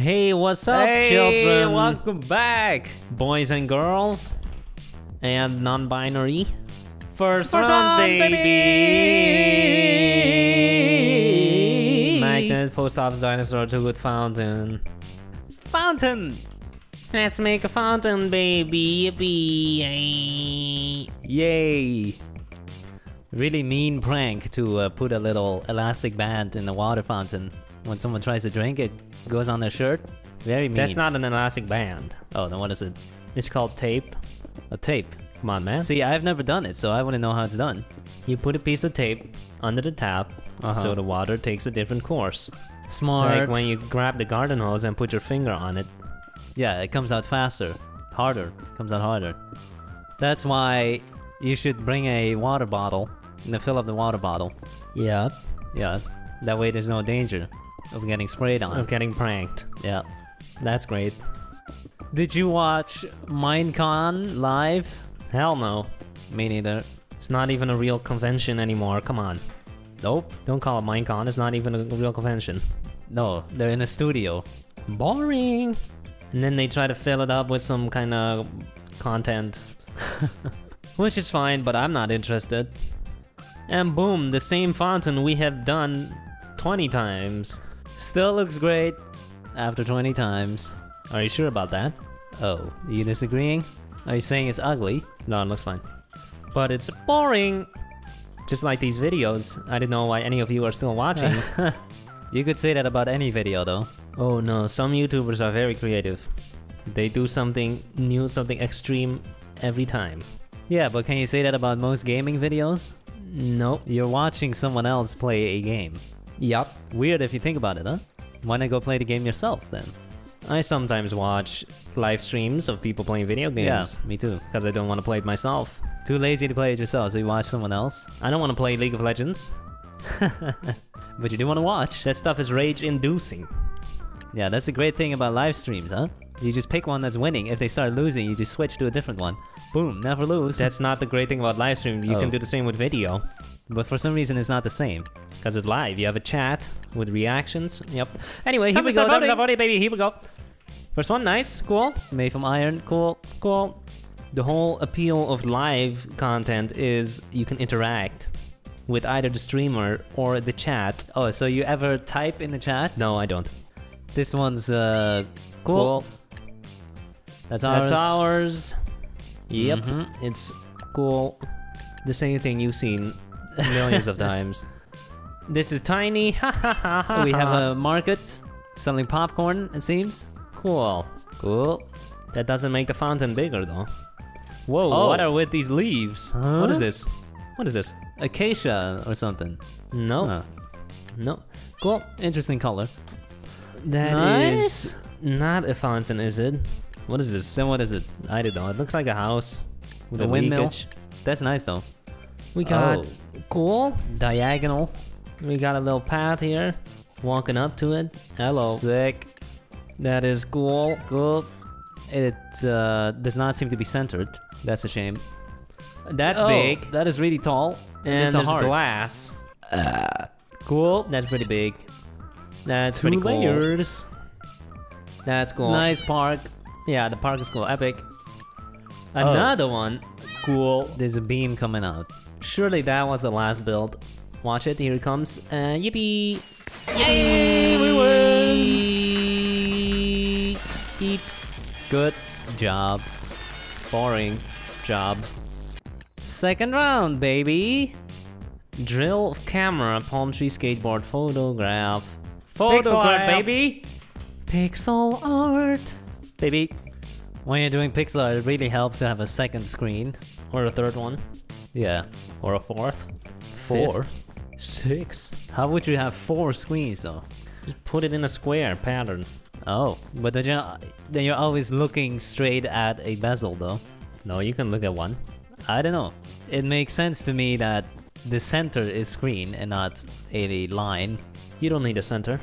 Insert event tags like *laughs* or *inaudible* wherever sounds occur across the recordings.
Hey, what's up, Hey, children? welcome back. Boys and girls, and non-binary. First, First round, round, baby. Magnet, post office, dinosaur, two good fountain. Fountain. Let's make a fountain, baby. Yippee! Yay! Really mean prank to uh, put a little elastic band in the water fountain. When someone tries to drink, it goes on their shirt. Very mean. That's not an elastic band. Oh, then what is it? It's called tape. A tape. Come on, man. See, I've never done it, so I wouldn't know how it's done. You put a piece of tape under the tap, Uh-huh. so the water takes a different course. It's Smart. like when you grab the garden hose and put your finger on it. Yeah, it comes out faster, harder, comes out harder. That's why you should bring a water bottle and fill up the water bottle. Yep. Yeah, that way there's no danger of getting sprayed on. Of getting pranked. Yeah. That's great. Did you watch Minecon live? Hell no. Me neither. It's not even a real convention anymore. Come on. Nope. Don't call it Minecon. It's not even a real convention. No, they're in a studio. Boring. And then they try to fill it up with some kind of content. *laughs* Which is fine, but I'm not interested. And boom, the same fountain we have done 20 times. Still looks great after 20 times. Are you sure about that? Oh, you disagreeing? Are you saying it's ugly? No, it looks fine. But it's boring. Just like these videos. I didn't know why any of you are still watching. *laughs* You could say that about any video though. oh no, some YouTubers are very creative. They do something new, something extreme every time. Yeah, but can you say that about most gaming videos? Nope. You're watching someone else play a game. Yup. Weird if you think about it, huh? Why not go play the game yourself then? I sometimes watch live streams of people playing video games. Yeah, me too. Because I don't want to play it myself. Too lazy to play it yourself, so you watch someone else. I don't want to play League of Legends. *laughs* But you do want to watch. That stuff is rage inducing. Yeah, that's the great thing about live streams, huh? You just pick one that's winning. If they start losing, you just switch to a different one. Boom, never lose. That's not the great thing about live stream. You Oh. can do the same with video. But for some reason, it's not the same. Because it's live. You have a chat with reactions. Yep. Anyway, Time here we go. to voting. baby. Here we go. First one, nice. Cool. Made from iron, cool. Cool. The whole appeal of live content is you can interact with either the streamer or the chat. Oh, so you ever type in the chat? No, I don't. This one's uh cool. That's ours. That's ours. Yep. Mhm. It's cool. The same thing you've seen millions of times. *laughs* This is tiny. We have a market selling popcorn, it seems. cool. Cool. That doesn't make the fountain bigger though. Whoa, Oh. what are with these leaves? Huh? What is this? What is this? Acacia or something. No. Huh. No. Cool. Interesting color. That is Nice. not a fountain, is it? What is this? Then what is it? I don't know. It looks like a house with A a, windmill? leakage. That's nice though. We got Oh. cool. Diagonal. We got a little path here. Walking up to it. Hello. Sick. That is cool. Cool. It uh, does not seem to be centered. That's a shame. That's Oh, big. That is really tall. And it's there's heart. glass. Cool. That's pretty big. That's Two pretty cool. layers. That's cool. Nice park. Yeah, the park is cool. Epic. Another one. Cool. There's a beam coming out. Surely that was the last build. Watch it. Here it comes. Uh, yippee. Yay! We win! Yeet. Good job. Boring job. Second round, baby. Drill camera, palm tree skateboard, photograph. Pixel art, baby. Pixel art. Baby. When you're doing pixel art, it really helps to have a second screen. Or a third one. Yeah. Or a fourth. Four. Fifth. Six. How would you have four screens though? Just put it in a square pattern. Oh, but then you're, then you're always looking straight at a bezel though. No, you can look at one. I don't know. It makes sense to me that the center is screen and not a line. You don't need a center.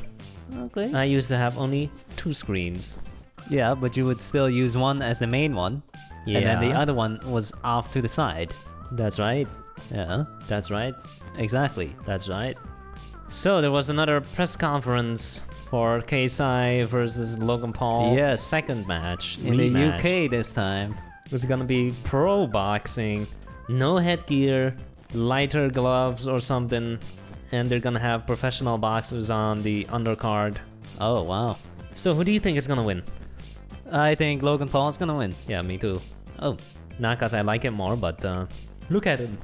Okay. I used to have only two screens. yeah, but you would still use one as the main one. And then the other one was off to the side. That's right. Yeah, That's right. exactly. That's right. So there was another press conference for KSI versus Logan Paul. Yes. Second match In rematch. the UK this time. It's gonna be pro boxing, no headgear, lighter gloves or something, and they're gonna have professional boxers on the undercard. Oh, wow. So who do you think is gonna win? I think Logan Paul is gonna win. Yeah, me too. Oh, Not cause I like him more, but uh, look at him.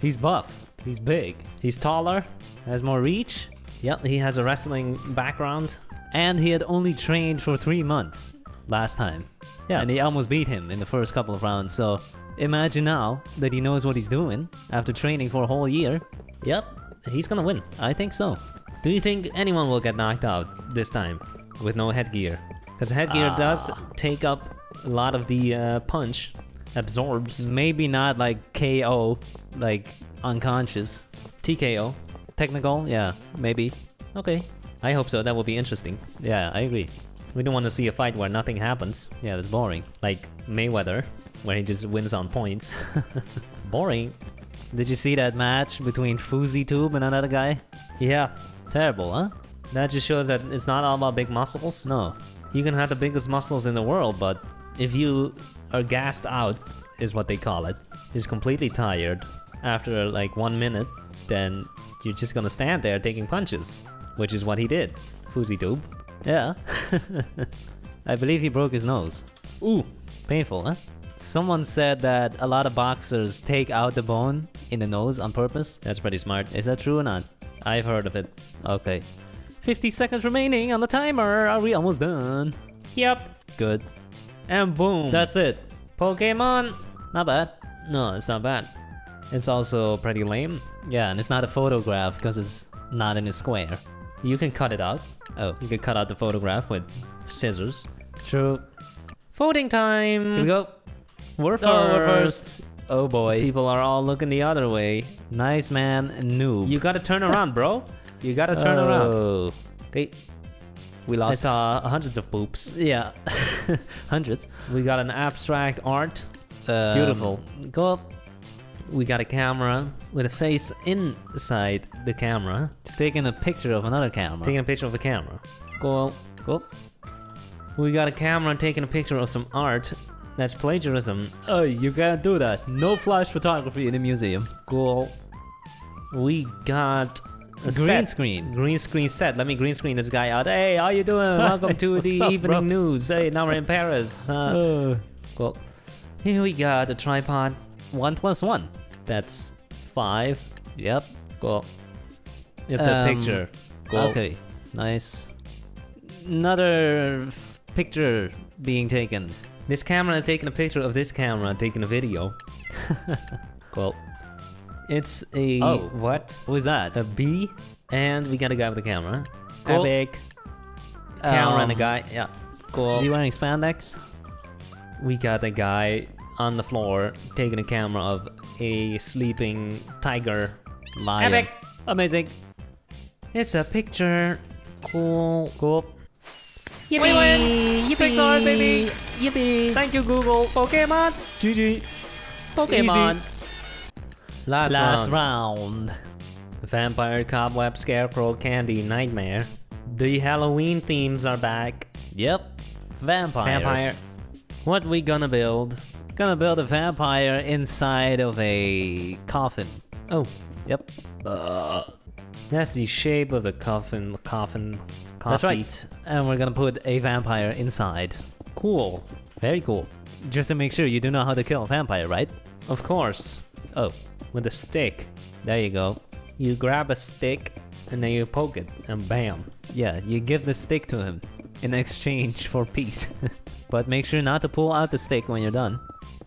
he's buff. He's big. He's taller. Has more reach. Yep, he has a wrestling background. And he had only trained for three months last time. Yeah. And he almost beat him in the first couple of rounds. So imagine now that he knows what he's doing after training for a whole year. Yep, he's gonna win. I think so. Do you think anyone will get knocked out this time with no headgear? Because headgear Ah. does take up a lot of the uh, punch, absorbs Maybe not like KO, like unconscious. TKO. Technical, yeah, maybe. Okay, I hope so. That will be interesting. Yeah, I agree. We don't want to see a fight where nothing happens, Yeah, that's boring. like Mayweather, where he just wins on points. *laughs* Boring. Did you see that match between FouseyTube and another guy? Yeah, Terrible, huh? That just shows that it's not all about big muscles. No. You can have the biggest muscles in the world, but if you are gassed out, is what they call it, is completely tired after like one minute, then you're just gonna stand there taking punches, which is what he did. FouseyTube. Yeah. *laughs* I believe he broke his nose. Ooh, Painful, huh? Someone said that a lot of boxers take out the bone in the nose on purpose. that's pretty smart. Is that true or not? I've heard of it. Okay. 50 seconds remaining on the timer. Are we almost done? Yep. Good. And boom. That's it. Pokemon. Not bad. No, it's not bad. It's also pretty lame. Yeah, and it's not a photograph because it's not in a square. You can cut it out. Oh, You can cut out the photograph with scissors. true. Voting time. Here we go. We're first. Oh, we're first. Oh boy. People are all looking the other way. Nice man, noob. You gotta turn around, bro. You gotta turn around. Oh. Okay. We lost. I saw hundreds of poops. Yeah. *laughs* Hundreds. We got an abstract art. Um, Beautiful. Cool. We got a camera with a face inside the camera. Just taking a picture of another camera. Taking a picture of the camera. Cool. Cool. We got a camera taking a picture of some art. That's plagiarism. Oh, you can't do that. No flash photography in the museum. Cool. We got a Green set. screen. Green screen set. Let me green screen this guy out. Hey, how you doing? *laughs* Welcome to the up, evening bro? news. Hey, now we're in Paris. Uh, cool. Here we got a tripod. one plus one. That's five. Yep. Cool. It's a Um, picture. Cool. Okay. Nice. Another picture being taken. This camera is taking a picture of this camera taking a video. *laughs* cool. It's a Oh. what? Who is that? A bee, and we got a guy with a camera. Cool. Epic. Camera and a Um, guy. Yeah. Cool. Is he wearing spandex? we got a guy on the floor taking a camera of a sleeping tiger. Lion. Epic. Amazing. It's a picture. Cool. Cool. Yippee! We win! Yippee! Pixar, baby! Yippee! Thank you, Google. Pokemon! GG. Pokemon! Easy. Last, Last round. round. Vampire, Cobweb, Scarecrow, Candy, Nightmare. The Halloween themes are back. Yep. Vampire. Vampire. What we gonna build? Gonna build a vampire inside of a coffin. Oh, Yep. Uh. that's the shape of the coffin. Coffin. Coffin. That's right. And we're gonna put a vampire inside. Cool. Very cool. Just to make sure you do know how to kill a vampire, right? Of course. Oh, With a stick. there you go. You grab a stick and then you poke it, and bam. Yeah, you give the stick to him in exchange for peace. *laughs* but make sure not to pull out the stick when you're done.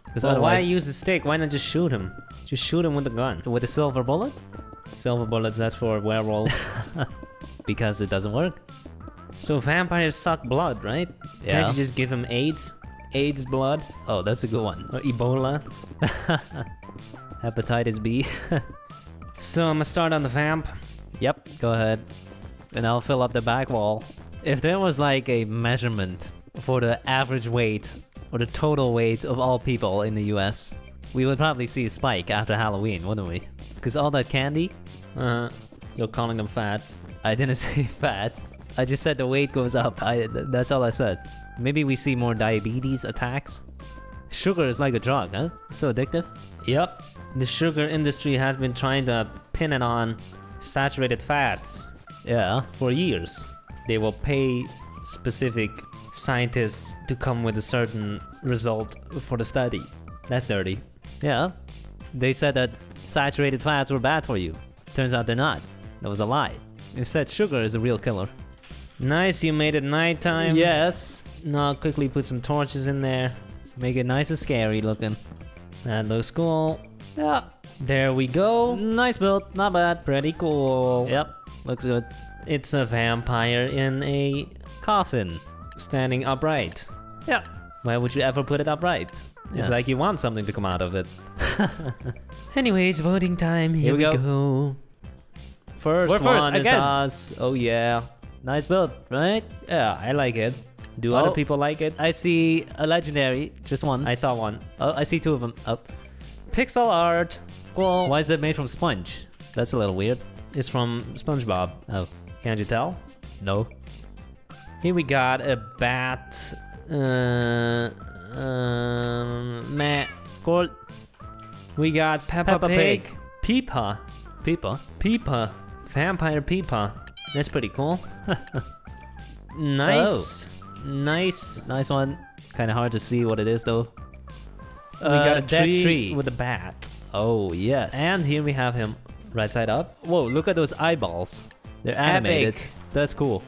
Because Well, why use a stick? Why not just shoot him? Just shoot him with a gun. with a silver bullet? Silver bullets, that's for werewolves. *laughs* Because it doesn't work. so vampires suck blood, right? Yeah. Can't you just give him AIDS? AIDS blood? Oh, that's a good one. Or Ebola? *laughs* Hepatitis B. *laughs* So I'm gonna start on the vamp. yep, go ahead. And I'll fill up the back wall. If there was like a measurement for the average weight or the total weight of all people in the US, we would probably see a spike after Halloween, wouldn't we? Because all that candy, Uh, huh. you're calling them fat. I didn't *laughs* say fat. I just said the weight goes up. I, th- that's all I said. Maybe we see more diabetes attacks. Sugar is like a drug, huh? So addictive. Yep. The sugar industry has been trying to pin it on saturated fats Yeah. for years. They will pay specific scientists to come with a certain result for the study. That's dirty. Yeah. They said that saturated fats were bad for you. Turns out they're not. That was a lie. Instead, sugar is a real killer. Nice, you made it nighttime. yes. Now quickly put some torches in there. Make it nice and scary looking. That looks cool. Yeah. There we go. Nice build. Not bad. Pretty cool. Yep. Looks good. It's a vampire in a Coffin. standing upright. Yeah. Why would you ever put it upright? It's like you want something to come out of it. *laughs* Anyways, voting time. Here, Here we go. go. First We're first, one is us. Oh yeah. Nice build, right? Yeah, I like it. Do Oh. other people like it? I see a legendary. Just one. I saw one. oh, I see two of them. Oh. Pixel art. Well, Why is it made from sponge? That's a little weird. It's from SpongeBob. Oh. Can't you tell? No. Here we got a bat. Uh, um, meh. Cool. We got Peppa, Peppa Pig. Pig. Peepa. Peepa. Peepa. Vampire Peepa. That's pretty cool. *laughs* nice. Nice. Nice one. Kind of hard to see what it is though. We got uh, a dead tree, tree. with a bat. Oh yes. And here we have him right side up. whoa, look at those eyeballs. They're animated. Epic. That's cool.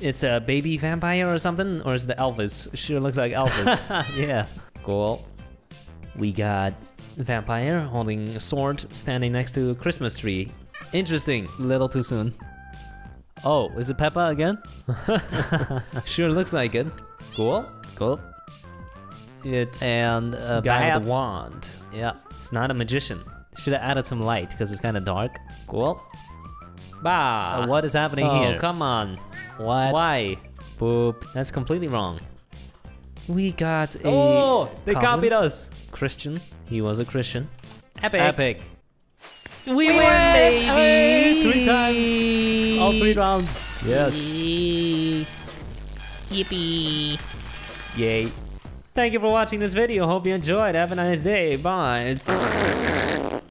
It's a baby vampire or something, or is the Elvis? Sure looks like Elvis. *laughs* yeah. cool. We got vampire holding a sword, standing next to a Christmas tree. Interesting. Little too soon. Oh, is it Peppa again? *laughs* *laughs* Sure looks like it. Cool. Cool. It's And a guy with a wand. Yeah. It's not a magician. Should have added some light because it's kind of dark. Cool. Bah. Uh, what is happening oh, here? come on. What? Why? Boop. That's completely wrong. We got a Oh, they Calvin copied us. Christian. He was a Christian. Epic. Epic. We, win, win, baby. Three times. All three rounds. Yes. Yippee. Yay. Thank you for watching this video. Hope you enjoyed. Have a nice day. Bye.